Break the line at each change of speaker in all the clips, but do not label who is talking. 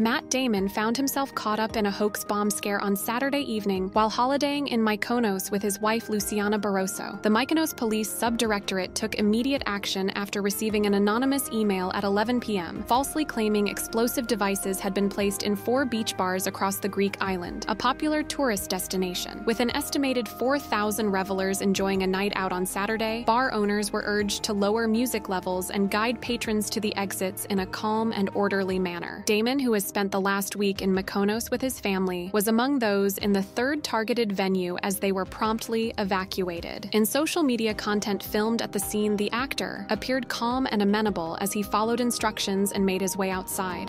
Matt Damon found himself caught up in a hoax bomb scare on Saturday evening while holidaying in Mykonos with his wife Luciana Barroso. The Mykonos Police Subdirectorate took immediate action after receiving an anonymous email at 11 p.m., falsely claiming explosive devices had been placed in four beach bars across the Greek island, a popular tourist destination. With an estimated 4,000 revelers enjoying a night out on Saturday, bar owners were urged to lower music levels and guide patrons to the exits in a calm and orderly manner. Damon, who has spent the last week in Mykonos with his family, was among those in the third targeted venue as they were promptly evacuated. In social media content filmed at the scene, the actor appeared calm and amenable as he followed instructions and made his way outside.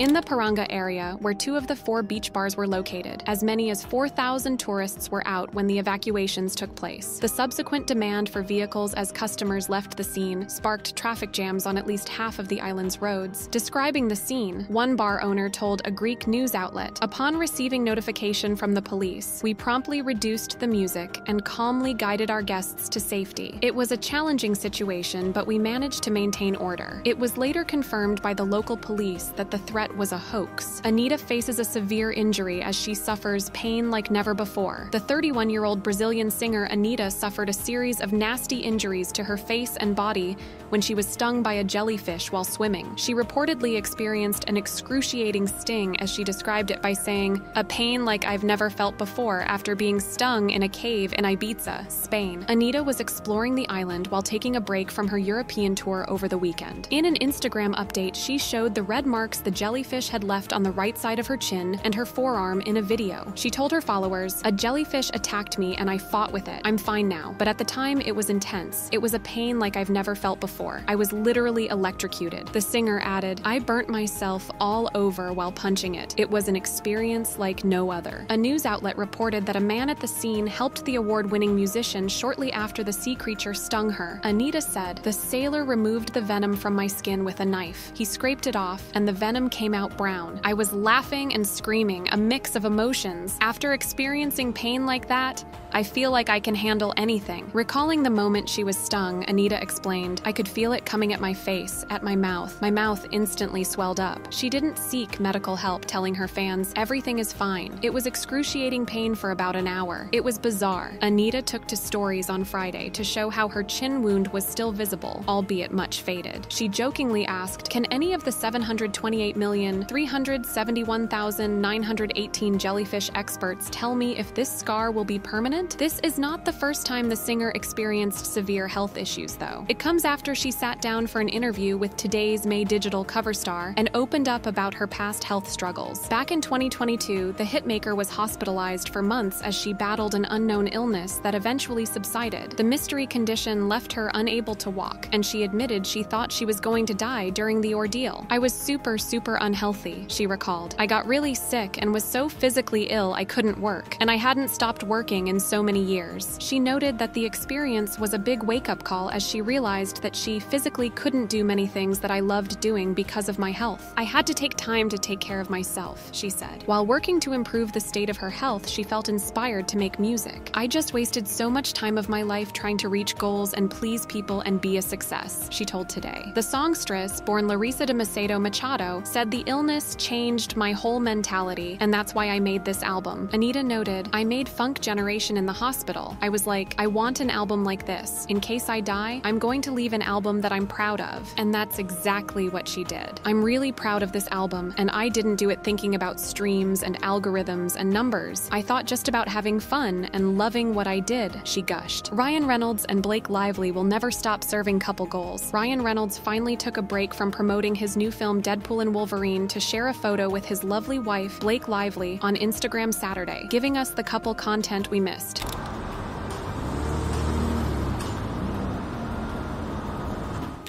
In the Paranga area, where two of the four beach bars were located, as many as 4,000 tourists were out when the evacuations took place. The subsequent demand for vehicles as customers left the scene sparked traffic jams on at least half of the island's roads. Describing the scene, one bar owner told a Greek news outlet Upon receiving notification from the police, we promptly reduced the music and calmly guided our guests to safety. It was a challenging situation, but we managed to maintain order. It was later confirmed by the local police that the threat was a hoax. Anitta faces a severe injury as she suffers pain like never before. The 31 year old Brazilian singer Anitta suffered a series of nasty injuries to her face and body when she was stung by a jellyfish while swimming. She reportedly experienced an excruciating sting as she described it by saying, A pain like I've never felt before after being stung in a cave in Ibiza, Spain. Anitta was exploring the island while taking a break from her European tour over the weekend. In an Instagram update, she showed the red marks the jellyfish had left on the right side of her chin and her forearm in a video. She told her followers, A jellyfish attacked me and I fought with it. I'm fine now, but at the time it was intense. It was a pain like I've never felt before before. I was literally electrocuted. The singer added, I burnt myself all over while punching it. It was an experience like no other. A news outlet reported that a man at the scene helped the award winning musician shortly after the sea creature stung her. Anitta said, The sailor removed the venom from my skin with a knife. He scraped it off, and the venom came out brown. I was laughing and screaming, a mix of emotions. After experiencing pain like that, I feel like I can handle anything. Recalling the moment she was stung, Anitta explained, I could feel it coming at my face, at my mouth. My mouth instantly swelled up. She didn't seek medical help, telling her fans, everything is fine. It was excruciating pain for about an hour. It was bizarre. Anitta took to stories on Friday to show how her chin wound was still visible, albeit much faded. She jokingly asked, Can any of the 728,371,918 jellyfish experts tell me if this scar will be permanent? This is not the first time the singer experienced severe health issues, though. It comes after she sat down for an interview with today's May Digital cover star and opened up about her past health struggles. Back in 2022, the hitmaker was hospitalized for months as she battled an unknown illness that eventually subsided. The mystery condition left her unable to walk, and she admitted she thought she was going to die during the ordeal. I was super, super unhealthy, she recalled. I got really sick and was so physically ill I couldn't work, and I hadn't stopped working in so many years. She noted that the experience was a big wake up call as she realized that she physically couldn't do many things that I loved doing because of my health. I had to take time to take care of myself, she said. While working to improve the state of her health, she felt inspired to make music. I just wasted so much time of my life trying to reach goals and please people and be a success, she told Today. The songstress, born Larissa de Macedo Machado, said the illness changed my whole mentality, and that's why I made this album. Anitta noted, I made Funk Generation in the hospital. I was like, I want an album like this. In case I die, I'm going to leave an album that I'm proud of. And that's exactly what she did. I'm really proud of this album, and I didn't do it thinking about streams and algorithms and numbers. I thought just about having fun and loving what I did, she gushed. Ryan Reynolds and Blake Lively will never stop serving couple goals. Ryan Reynolds finally took a break from promoting his new film Deadpool and Wolverine to share a photo with his lovely wife, Blake Lively, on Instagram Saturday, giving us the couple content we missed rest.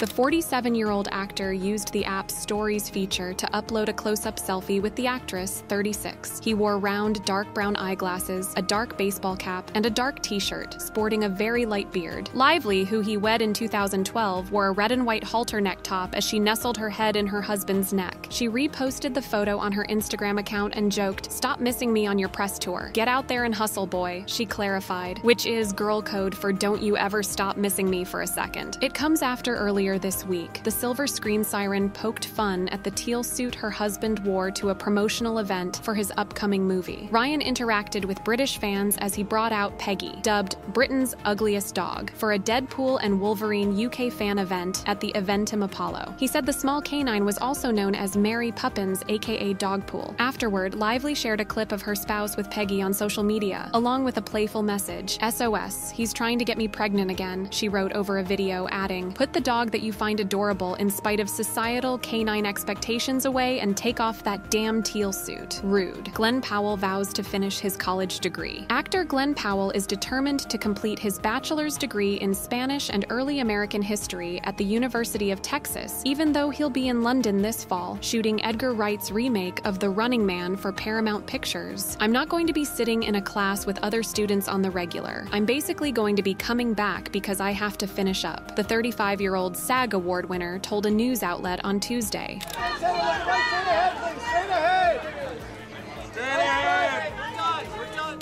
The 47 year old actor used the app's Stories feature to upload a close up selfie with the actress, 36. He wore round, dark brown eyeglasses, a dark baseball cap, and a dark t shirt, sporting a very light beard. Lively, who he wed in 2012, wore a red and white halter neck top as she nestled her head in her husband's neck. She reposted the photo on her Instagram account and joked, Stop missing me on your press tour. Get out there and hustle, boy, she clarified, which is girl code for don't you ever stop missing me for a second. It comes after earlier earlier this week, the silver screen siren poked fun at the teal suit her husband wore to a promotional event for his upcoming movie. Ryan interacted with British fans as he brought out Peggy, dubbed Britain's ugliest dog, for a Deadpool and Wolverine UK fan event at the Eventim Apollo. He said the small canine was also known as Mary Poppins, aka Dogpool. Afterward, Lively shared a clip of her spouse with Peggy on social media, along with a playful message SOS, he's trying to get me pregnant again, she wrote over a video, adding, Put the dog that you find adorable in spite of societal canine expectations away and take off that damn teal suit. Rude. Glen Powell vows to finish his college degree. Actor Glen Powell is determined to complete his bachelor's degree in Spanish and early American history at the University of Texas, even though he'll be in London this fall shooting Edgar Wright's remake of The Running Man for Paramount Pictures. I'm not going to be sitting in a class with other students on the regular. I'm basically going to be coming back because I have to finish up. The 35 year old SAG Award winner told a news outlet on Tuesday.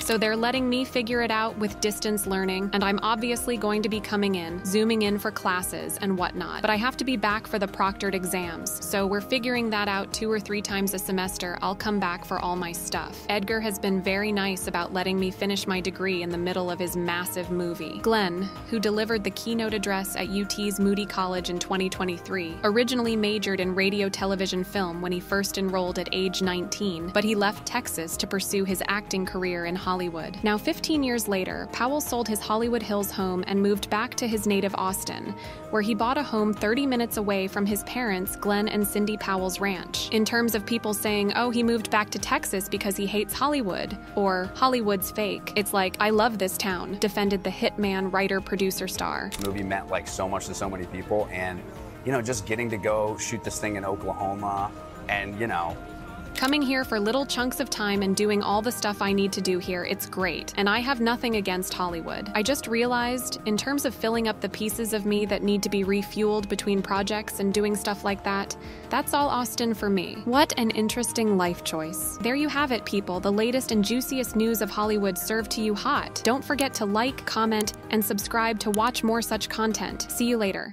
So they're letting me figure it out with distance learning, and I'm obviously going to be coming in, zooming in for classes and whatnot. But I have to be back for the proctored exams, so we're figuring that out two or three times a semester. I'll come back for all my stuff. Edgar has been very nice about letting me finish my degree in the middle of his massive movie. Glen, who delivered the keynote address at UT's Moody College in 2023, originally majored in radio, television, film when he first enrolled at age 19, but he left Texas to pursue his acting career in Hollywood Hollywood. Now, 15 years later, Powell sold his Hollywood Hills home and moved back to his native Austin, where he bought a home 30 minutes away from his parents, Glen and Cindy Powell's ranch. In terms of people saying, oh, he moved back to Texas because he hates Hollywood, or Hollywood's fake, it's like, I love this town, defended the hitman, writer, producer star.
The movie meant like so much to so many people, and you know, just getting to go shoot this thing in Oklahoma and, you know,
Coming here for little chunks of time and doing all the stuff I need to do here, it's great. And I have nothing against Hollywood. I just realized, in terms of filling up the pieces of me that need to be refueled between projects and doing stuff like that, that's all Austin for me. What an interesting life choice. There you have it, people, the latest and juiciest news of Hollywood served to you hot. Don't forget to like, comment, and subscribe to watch more such content. See you later.